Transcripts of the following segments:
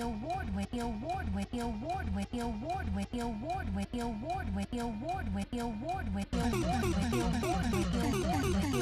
award-winning award-winning award-winning award-winning award-winning award-winning award-winning award-winning award-winning award-winning award-winning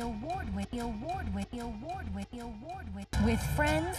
award with the award with the award with the award with with friends.